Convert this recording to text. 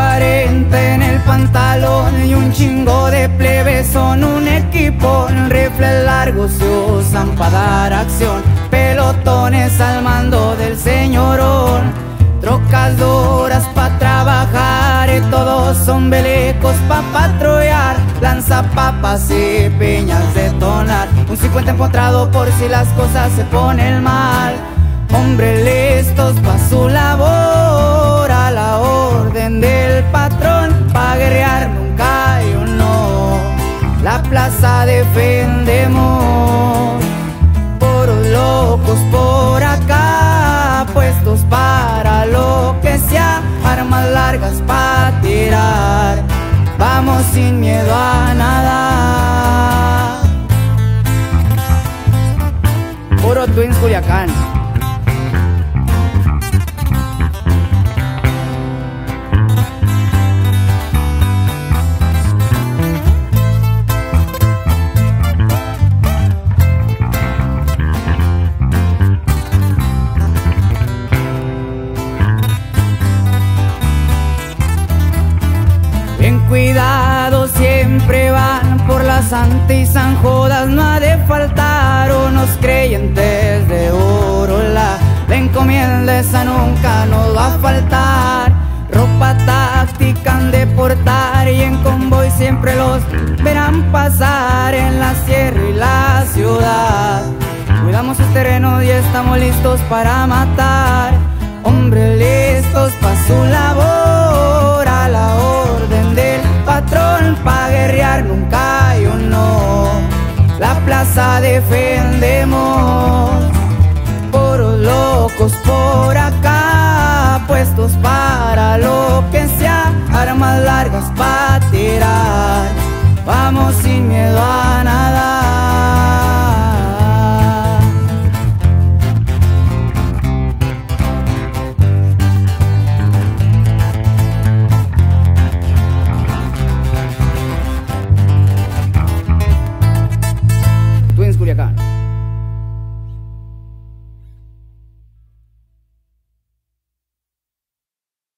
cinta en el pantalón y un chingo de plebes son un equipo. Rifles largos se usan para dar acción, pelotones al mando del señorón. Trocas duras pa' trabajar y todos son belecos pa' patrullar. Lanza papas y piñas detonar. Un 50 empotrado por si las cosas se ponen mal. Hombres listos armas largas pa' tirar. Vamos sin miedo a nada Puro Twins Culiacán cuidado siempre van por la Santa y No ha de faltar unos creyentes de oro La, encomienda esa nunca nos va a faltar. Ropa táctica han de portar Y en convoy siempre los verán pasar En la sierra y la ciudad. Cuidamos el terreno y estamos listos para matar. Hombres listos pa' su labor defendemos. Por locos por acá, puestos para lo que sea, armas largas para tirar. Vamos sin miedo a